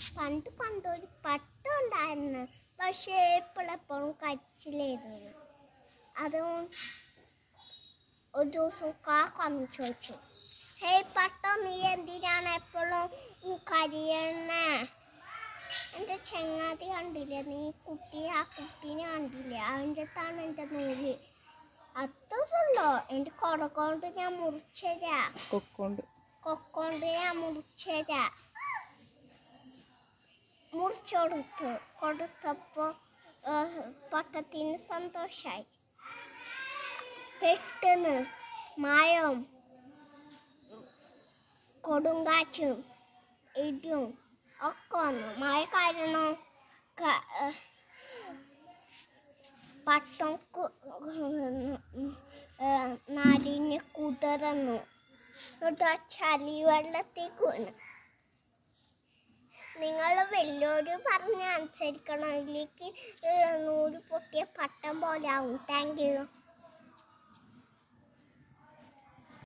പണ്ട് പണ്ട് ഒരു പട്ടം ഉണ്ടായിരുന്നു പക്ഷേ എപ്പോഴെപ്പോഴും കച്ചിലായിരുന്നു അത് ഒരു ദിവസം കാക്ക വന്ന് ചോദിച്ചു. ഹേ പട്ടം നീ എന്തിനാണ് എപ്പോഴും കരിയണേ എന്റെ ചെങ്ങാതി കണ്ടില്ല? നീ കുട്ടി ആ കുട്ടീനെ കണ്ടില്ല? അവന്റെ താണ് എന്റെ നൂൽ. അത്രയുള്ളോ? എന്റെ കൊടകൊണ്ട് ഞാൻ മുറിച്ചരാ? കൊക്കൊണ്ട്. കൊക്കൊണ്ട് ഞാൻ മുറിച്ചരാ? മുറിച്ചു കൊടുത്തപ്പോ പട്ടത്തിന് സന്തോഷായി. പെട്ടെന്ന് മായവും കൊടുങ്കാറ്റും ഇടിയും ഒക്കെ വന്നു. മഴ കാരണം പട്ടം നാലിന് കുതിർന്നു. എന്നിട്ട് ചളി വെള്ളത്തേക്ക് വീണ്. പറഞ്ഞ് പറഞ്ഞ അനുസരിക്കണം. ഇല്ലെങ്കിൽ നൂൽ പൊട്ടിയ പട്ടം പോലെ ആവും. Thank you